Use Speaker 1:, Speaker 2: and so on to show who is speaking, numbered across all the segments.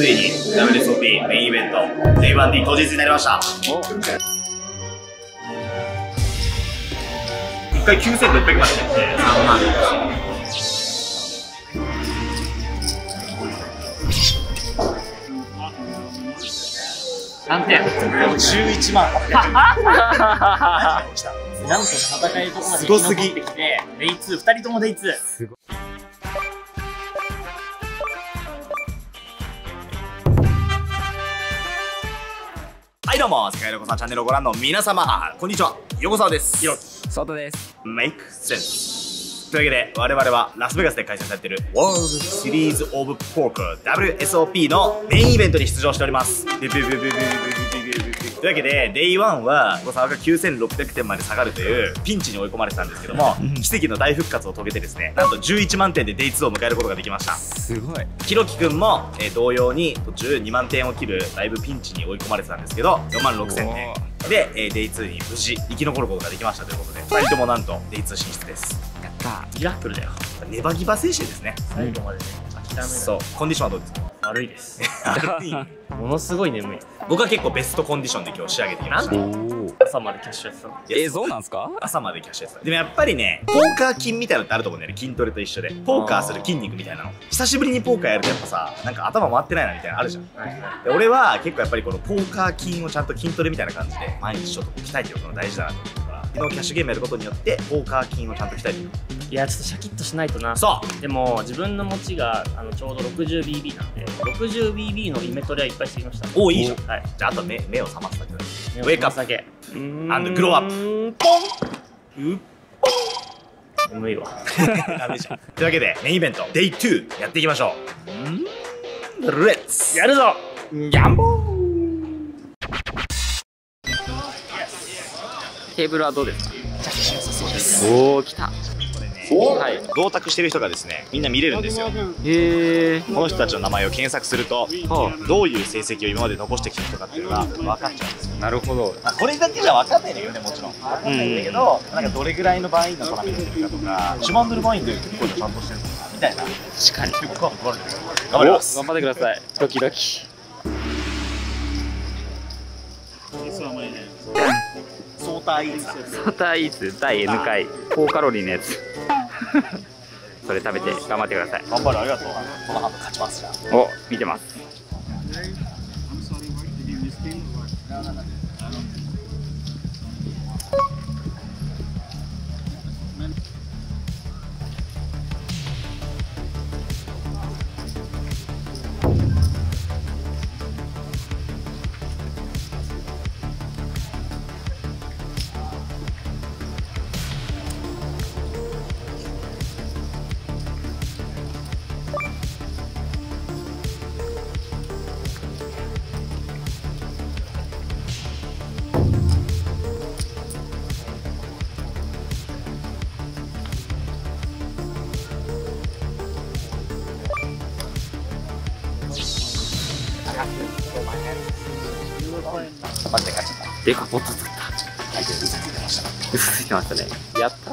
Speaker 1: ついに WSOP メインイベント J1D 当日になりました。1回9600円で。万
Speaker 2: 何点
Speaker 1: 11万800
Speaker 2: 円。と戦いとこまでってきて2、2人ともデイツー。
Speaker 1: はいどうも世界のヨコサワチャンネルをご覧の皆様こんにちは。横澤です。
Speaker 2: ひろ
Speaker 3: ソータです。
Speaker 1: Make sense というわけで我々はラスベガスで開催されている World Series of Poker WSOP のメインイベントに出場しておりますというわけで、 Day One は、誤差が9600点まで下がるという、ピンチに追い込まれてたんですけども、奇跡の大復活を遂げてですね、なんと11万点で Day 2を迎えることができました。
Speaker 3: すごい。
Speaker 1: ひろきくんも、えー、同様に途中2万点を切る、だいぶピンチに追い込まれてたんですけど、4万6000点。で、えー、デイ2に無事生き残ることができましたということで、2人ともなんとデイ2進出です。
Speaker 3: やった。
Speaker 2: ミラクルだよ。
Speaker 1: ネバギバ精神ですね
Speaker 2: 最後までね、諦めない。
Speaker 1: そうコンディションはどうですか？
Speaker 2: 悪いです。
Speaker 1: 悪い
Speaker 2: ものすごい眠い。
Speaker 1: 僕は結構ベストコンディションで今日仕上げてきました。
Speaker 2: 朝までキャッシュやってたの。
Speaker 3: え、そうなんすか？
Speaker 1: 朝までキャッシュやってたでもやっぱりねポーカー筋みたいなのってあると思うんだよね筋トレと一緒でポーカーする筋肉みたいなの久しぶりにポーカーやるとやっぱさなんか頭回ってないなみたいなのあるじゃん
Speaker 2: はいはい。
Speaker 1: で俺は結構やっぱりこのポーカー筋をちゃんと筋トレみたいな感じで毎日ちょっと鍛えておくの大事だなと思うから昨日キャッシュゲームやることによってポーカー筋をちゃんと鍛えていく
Speaker 2: いや、ちょっとシャキッとしないとな。
Speaker 1: そう
Speaker 2: でも、自分の持ちがあのちょうど 60BB なんで、60BB のイメトレはいっぱいしてきました。
Speaker 1: おいいじゃん
Speaker 2: はい。
Speaker 1: じゃああと目目を覚ますだけだ
Speaker 2: ウ
Speaker 1: ェイクアップ
Speaker 2: だけ。
Speaker 3: ア
Speaker 1: ンドグローアッ
Speaker 2: ッ
Speaker 1: ポンうっ
Speaker 2: プ。眠いわ。
Speaker 1: ダメじゃんというわけでメインイベント Day2 やっていきましょうレッツ
Speaker 2: やるぞ
Speaker 3: ギャンボー。テーブルはどうですか？おお、来た。
Speaker 1: はい同卓してる人がですねみんな見れるんですよ
Speaker 3: へえ。
Speaker 1: この人たちの名前を検索すると
Speaker 3: は
Speaker 1: どういう成績を今まで残してきた人かっていうのが分かっちゃうんですよ
Speaker 3: あ、なるほど。
Speaker 1: まあこれだけじゃ分かんないんだよねもちろん分かんないんだけど、なんかどれぐらいの番員のトラメントしてるかとかシュマンドル番員で結構ちゃんとしてるのかみたいな
Speaker 3: 確かに。
Speaker 1: 頑張ります
Speaker 3: 頑張ってください。ドキドキ。
Speaker 1: 相対いいさ
Speaker 3: ソータイーツ第 N 回高カロリーのやつ。それ食べて頑張ってください。
Speaker 1: 頑張るありがとうこのハンド勝ちます
Speaker 3: お、見てます。デカポットつった。
Speaker 1: 嘘つい てました
Speaker 3: ね。やった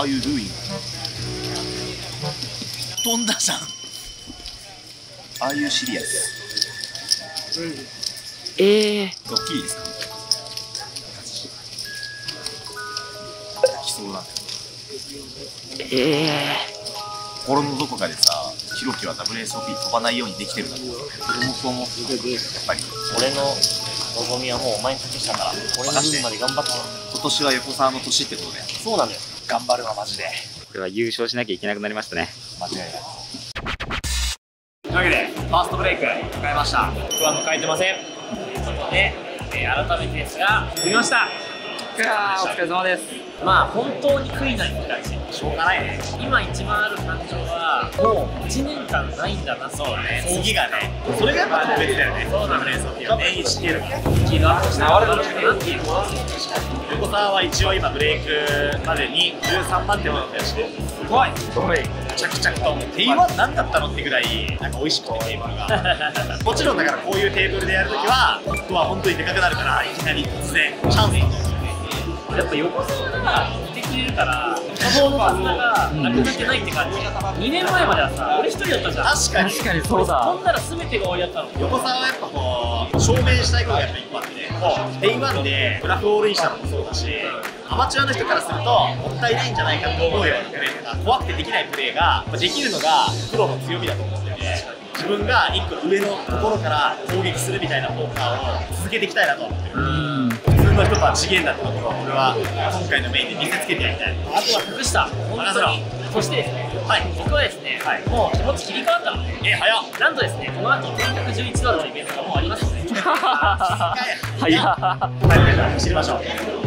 Speaker 1: ああいう doing? 飛んだじゃん。ああいうシリアス
Speaker 3: ええ
Speaker 1: ドッキリですか？来そうなんだ。よ
Speaker 3: ええ
Speaker 1: 心のどこかでさヒロキは WSOP 飛ばないようにできてるんだと思う
Speaker 2: 俺もそう思って
Speaker 1: やっぱり
Speaker 2: 俺の望みはもうお前に託したから俺の分まで頑張って。
Speaker 1: 今年は横澤の年ってことで
Speaker 2: そうなんだよ
Speaker 1: 頑張るわマジで。
Speaker 3: これは優勝しなきゃいけなくなりましたね。
Speaker 1: 間違いない。というわけでファーストブレイク迎えました。
Speaker 2: 僕は迎えてません。ということで、えー改めてですが組みました。
Speaker 3: お疲れ様です。
Speaker 2: まあ本当に悔いないって感じ
Speaker 1: しょうがないね。
Speaker 2: 今一番ある感情はもう1年間ないんだなそう
Speaker 1: ね。次がね。それがやっぱ特別だよね。
Speaker 2: そうだね
Speaker 1: WSOP は年一っていうのが
Speaker 2: スキルアップしたらなっていう
Speaker 1: 横澤は一応今ブレイクまでに13番手まで増やして。すごい。
Speaker 3: すごい。
Speaker 1: 着々と。テイワン何だったのってぐらいなんか美味しくてテーブルが。もちろんだからこういうテーブルでやるときは本当は本当にでかくなるからいきなり突然チャンス。に
Speaker 2: やっぱ横澤がいてくれるから多忙の数がなくなってないって感じ。2年前まではさ俺一人だったじゃん。
Speaker 1: 確かに。
Speaker 3: 確かにそうだ。
Speaker 2: 飛んだら全てが終わりだったの。
Speaker 1: 横澤はやっぱこう証明したいことがやっぱ一個あってね。Day One でブラフ all in したのもそうだしアマチュアの人からするともったいないんじゃないかと思うようなプレーとか怖くてできないプレーができるのがプロの強みだと思ってて自分が一個上のところから攻撃するみたいなポーカーを続けていきたいなと思ってる
Speaker 3: うん
Speaker 1: 普通の人とは違えんだってところを俺は今回のメインで見せつけてやりたい
Speaker 2: あとは隠した本当にそしてですね
Speaker 1: はい
Speaker 2: 僕はですね、
Speaker 1: はい
Speaker 2: もう気持ち切り替わったので
Speaker 1: え早っ
Speaker 2: なんとですねこの後1111ドルのイベントがもうありますので
Speaker 3: 早っ
Speaker 1: はい。知りましょう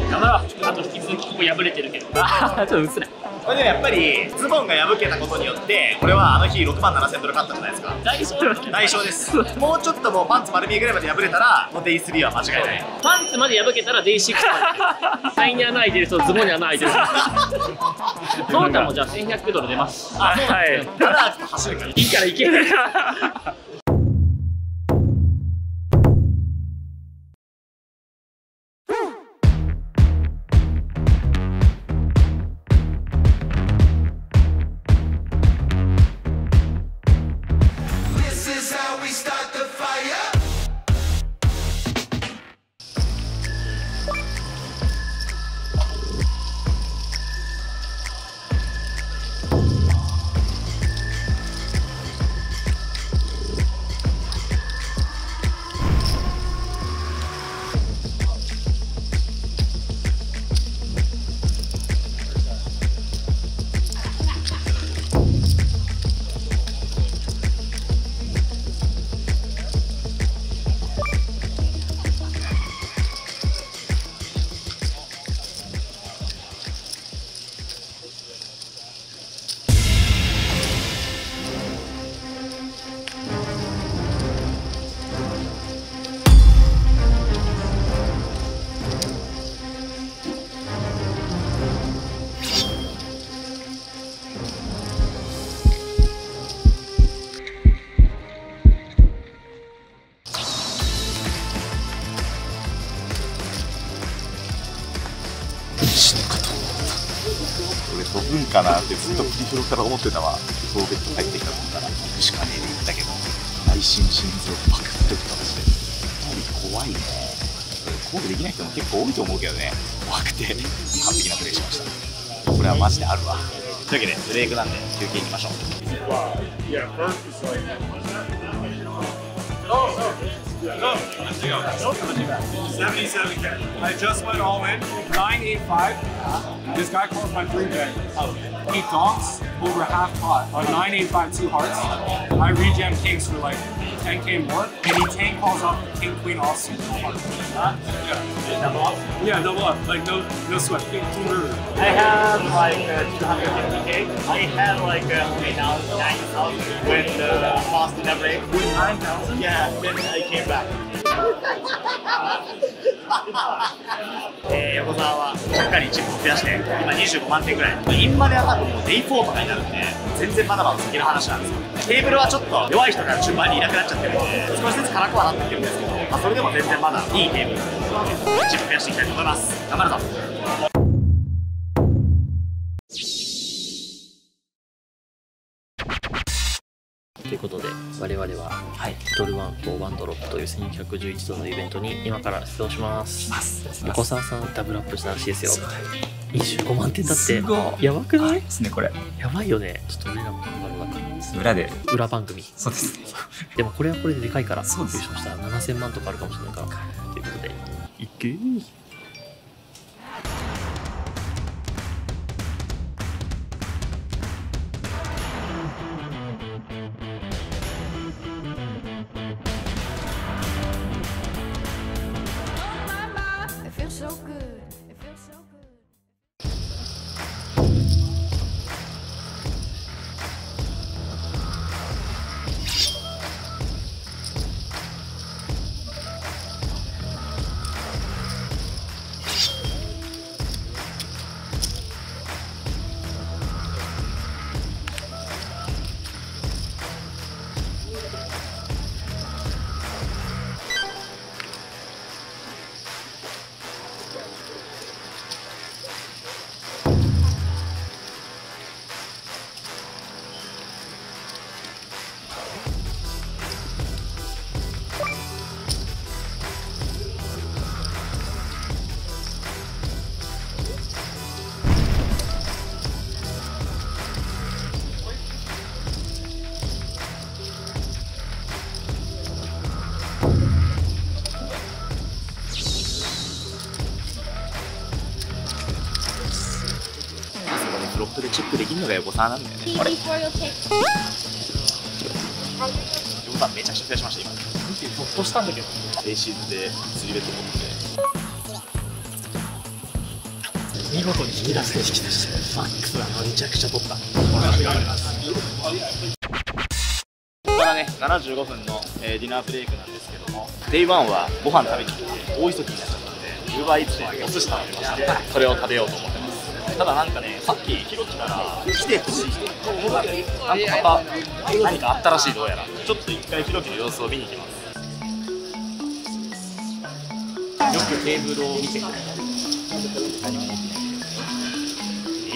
Speaker 2: 頑張ろうあと引き続きここ破れてるけど
Speaker 3: ちょっとうっすら
Speaker 1: これでもやっぱりズボンが破けたことによって俺はあの日6万7000ドル勝ったじゃないですか。
Speaker 2: 大丈夫
Speaker 1: 大勝です。もうちょっともうパンツ丸見えぐらいまで破れたらもう Day 3は間違いない。
Speaker 2: パンツまで破けたらデイシックスタイに穴開いてる人ズボンに穴開いてる人。トータもじゃあ1100ドル出ます。
Speaker 1: あそうなんですね
Speaker 3: はい。
Speaker 1: ただ走るから。
Speaker 2: いいからいけ
Speaker 1: 飛ぶんかなってずっとフリフロから思ってたわ。飛べって帰ってきたと思ったら。行くしかねえで行ったけど。内心心臓パクってとかして。怖いね。コールできない人も結構多いと思うけどね。怖くて。完璧なプレーしました。これはマジであるわ。というわけでブレイクなんで休憩行きましょう。
Speaker 4: 77 K. I just went all in. 985. This guy calls my three bet. He donks over half pot on 985 two hearts. I rejam kings for like 10k more. And he tank calls off king queen offsuit. Yeah. Double up? Yeah, double up. Like no no sweat. King two river.
Speaker 2: I have like uh, 250k. I had like uh, okay, now 90,000
Speaker 1: when uh, lost in that break
Speaker 2: 9,000?
Speaker 1: yeah then I came back えー、横澤はちゃっかりチップを増やして今25万点ぐらいインマでは多分もうデイ4とかになるんで全然まだまだ先の話なんですよテーブルはちょっと弱い人が順番にいなくなっちゃってるんで少しずつ辛くはなってきてるんですけど、まあ、それでも全然まだいいテーブル。チップ増やしていきたいと思います頑張るぞ。
Speaker 3: と
Speaker 2: ということで我々は、はい、ドルワン4ワンドロップという1111度のイベントに今から出動します。横澤さんダブルアップしたらしいですよ。25万点だって。やばくない？
Speaker 1: ですねこれ。
Speaker 2: やばいよね。ちょっと俺らも頑張ろうなんか
Speaker 1: 裏で。
Speaker 2: 裏番組。
Speaker 1: そうですね。
Speaker 2: でもこれはこれででかいから優
Speaker 1: そうです
Speaker 2: 勝したら7000万とかあるかもしれないから。ということで。いけ
Speaker 1: ェックできるのが横澤なんだよねあれ横澤めちゃくちゃ増やしました今。
Speaker 5: ほっとしたんだけど
Speaker 1: レシーズで釣りベッド持って
Speaker 2: 見事に引き出して引き出してマックスはめちゃくちゃ取った
Speaker 1: ここからね75分の、えーディナーブレイクなんですけども Day1 はご飯食べに行って大急ぎになっちゃったので Uber Eats でお寿司頼みましてそれを食べようと思ってます。ただなんかねさっきひろきから来てほしい人なんかまた何かあったらしいどうやら。ちょっと一回ひろきの様子を見に行きます。
Speaker 5: よくテーブルを見てくれ
Speaker 1: 何もえ？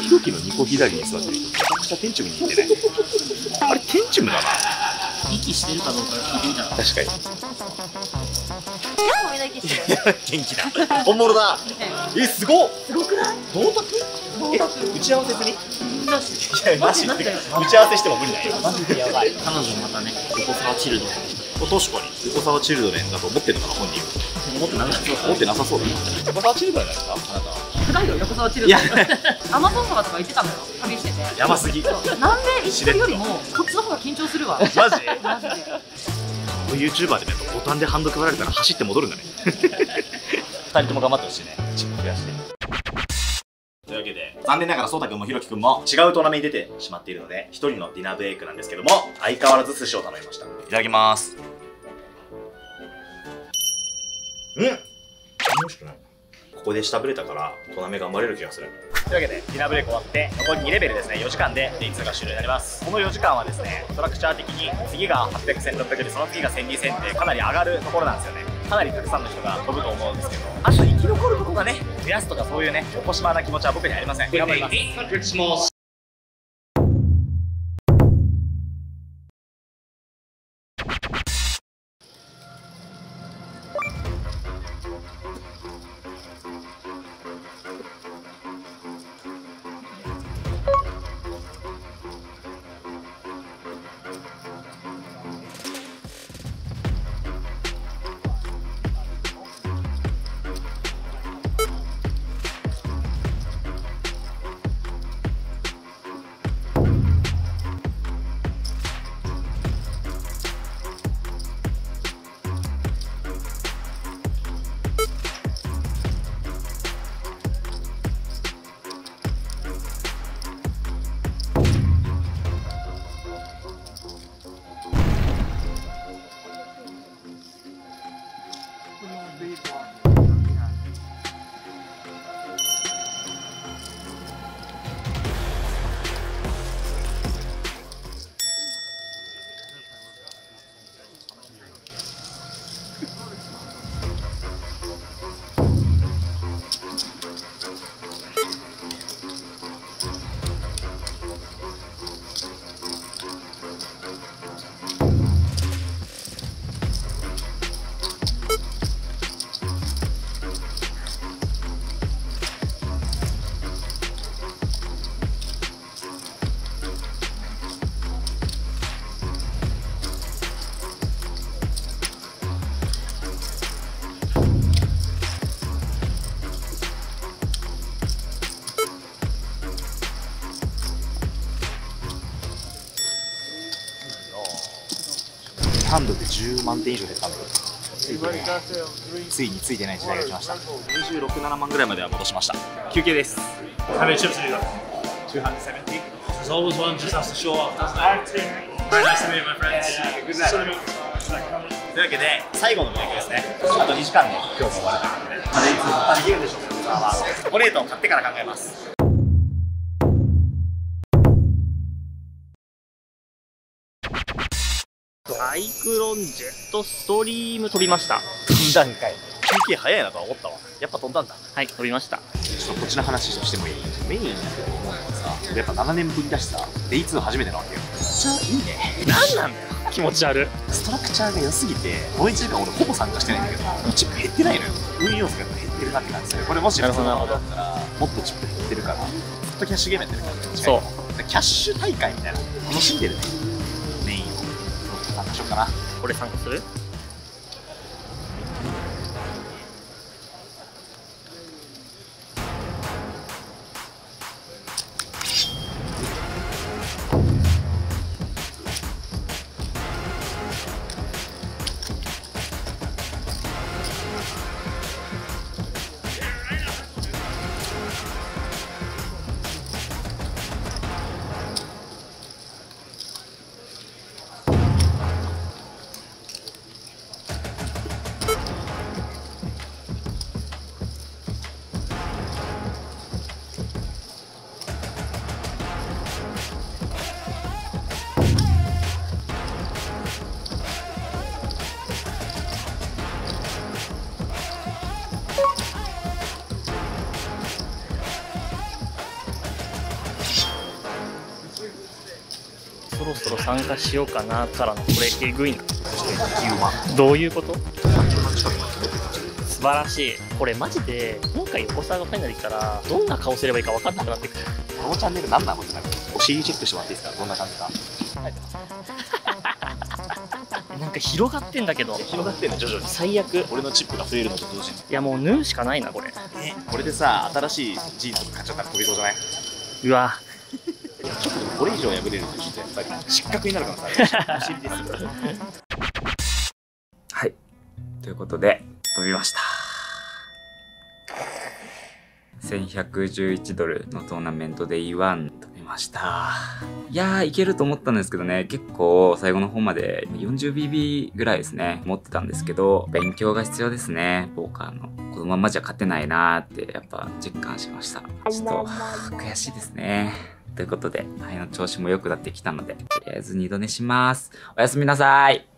Speaker 1: ひろきの2個左に座ってる人めちゃくちゃ天竺に似てない？あれ天竺だな。
Speaker 5: 息してるかどうか聞いてみたら。
Speaker 1: 確かに。元気だ。本物だ。えすごっ。すごくない？銅鐸え打ち合わせずにいやマジってか打ち合わせしても無理だよ。
Speaker 5: マジでやばい。彼女またね横沢チルド
Speaker 1: 確かに横沢チルドレンだと思ってるのかな本人
Speaker 5: 思ってなかった
Speaker 1: 思ってなさそうだな横沢チルドレンですかあなたは。
Speaker 6: 高いよ横沢チル
Speaker 1: いや。
Speaker 6: アマゾン川とか行ってたのよ旅してて。
Speaker 1: やばすぎ。
Speaker 6: 南米行ってるよりもこっちの方が緊張するわ。
Speaker 1: マジ？
Speaker 6: マジで
Speaker 1: YouTuber でもやっぱボタンでハンド配られたら走って戻るんだね。二人とも頑張ってほしいね。チップ増やして。というわけで残念ながらそうたくんもひろきくんも違うトーナメントに出てしまっているので一人のディナーブレイクなんですけども相変わらず寿司を頼みました。いただきます。うん。ここで下ブレたからトナメ頑張れる気がするというわけでディナーブレイク終わって残り2レベルですね。4時間でレイツが終了になります。この4時間はですねストラクチャー的に次が8001600でその次が12000ってかなり上がるところなんですよね。かなりたくさんの人が飛ぶと思うんですけどあと生き残ることがね増やすとかそういうねおこしまな気持ちは僕にはありません。頑張ります。タンドで10万点以上減ったんだよついについてない時代が来ました26、7万ぐらいまでは戻しました休憩です
Speaker 7: How many chips did you got?
Speaker 1: 270
Speaker 7: There's always one just has to show up, doesn't it? Very nice to meet you, my friends.
Speaker 1: というわけで最後のブレイクですねあと2時間で今日も終わるということでまだいつ突破できるんでしょうかコレートを買ってから考えます
Speaker 2: サイクロンジェットストリーム飛びました。
Speaker 1: 飛んだんかい。休憩早いなとは思ったわ。やっぱ飛んだんだ。
Speaker 2: はい飛びました。
Speaker 1: ちょっとこっちの話としてもいい？メインだと思うのはさやっぱ7年ぶりだしさ。デイ2初めてなわけよ。めっちゃいいね。
Speaker 2: 何なんだよ。気持ち悪い。
Speaker 1: ストラクチャーが良すぎてこの1時間俺ほぼ参加してないんだけどチップ減ってないのよ。運用数が減ってるなって感じする。これもし普通のものだったらもっとチップ減ってるからずっとキャッシュゲームやってる感じ
Speaker 2: そう。
Speaker 1: キャッシュ大会みたいな。楽しんでるねしようかな。
Speaker 2: これ参加する？ろ参加しようかなからのこれえぐいな。どういうこと？素晴らしい。これマジで今回横澤がファイナル行ったらどんな顔すればいいか分かんなくなってくる。
Speaker 1: このチャンネル何なのってなるお尻チェックしてもらっていいですか？どんな感じか。
Speaker 2: なんか広がってんだけど。
Speaker 1: 広がってんの徐々に
Speaker 2: 最悪。
Speaker 1: 俺のチップが増えるのと同時に。
Speaker 2: いやもう縫うしかないなこれ。
Speaker 1: ねこれでさ新しいジーンズとか買っちゃったら飛びそうじゃない？う
Speaker 2: わ。
Speaker 1: ちょっとこれ以上破れるとちょっとやっぱり失格。になるからさお尻です
Speaker 3: はい。ということで、飛びました。1111ドルのトーナメントで E1 飛びました。いやー、いけると思ったんですけどね、結構最後の方まで 40BB ぐらいですね、持ってたんですけど、勉強が必要ですね、ポーカーの。このままじゃ勝てないなーってやっぱ実感しました。ちょっと、悔しいですね。ということで、肺の調子も良くなってきたので、とりあえず二度寝します。おやすみなさい。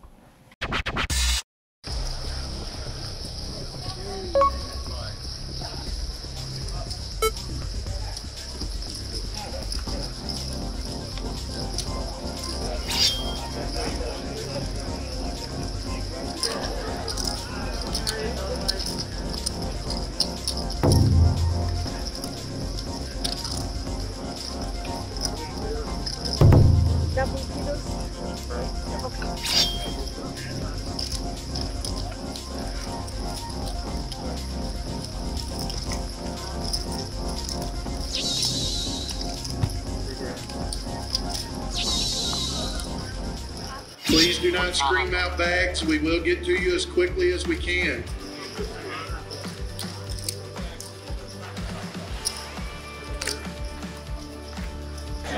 Speaker 8: Please do not scream out bags. We will get to you as quickly as we can.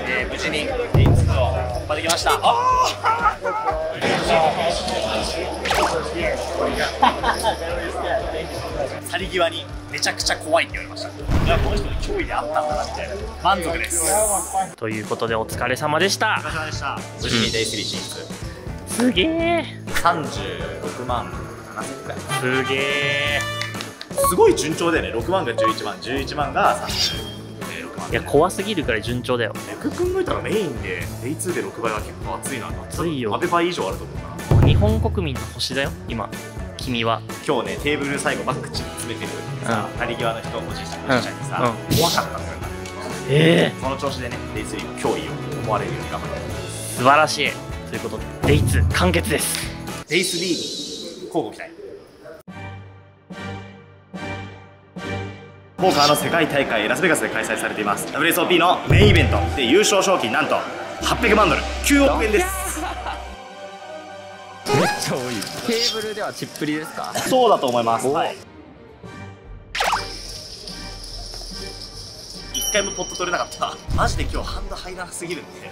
Speaker 1: えー無事に。D2 を突破できました。あー！去り際にめちゃくちゃ怖いって言われました。いやこの人に脅威であったんだなみたいな。満足です。
Speaker 2: ということでお疲れ様でした。
Speaker 1: お疲れ様でした。無事に Day3 進出
Speaker 2: すげえ。
Speaker 1: 36万7000くらい。
Speaker 2: すげえ。
Speaker 1: すごい順調だよね。6万が11万。11万が36万
Speaker 2: いや怖すぎるくらい順調だよ。
Speaker 1: よく考えたらメインで Day2 で6倍は結構熱いな。
Speaker 2: 熱いよ。
Speaker 1: アベ倍以上あると思うな。
Speaker 2: 日本国民の星だよ今。君は。
Speaker 1: 今日ねテーブル最後バックチ詰めてるさ去り際の人おじいちゃんおじいちゃんにさ、
Speaker 2: うん。
Speaker 1: 怖かったんだよ。な
Speaker 2: ええ。
Speaker 1: その調子でね Day3 の脅威を思われるように頑張ろう
Speaker 2: 素晴らしいということでデイ2完結です。
Speaker 1: Day3 に交互期待。ポーカーの世界大会ラスベガスで開催されています。WSOP のメインイベント。で優勝賞金なんと800万ドル。9億円です。
Speaker 3: めっちゃ多い。テーブルではチップリですか？
Speaker 1: そうだと思います。はい。一回もポット取れなかった。マジで今日ハンド入らなすぎるんで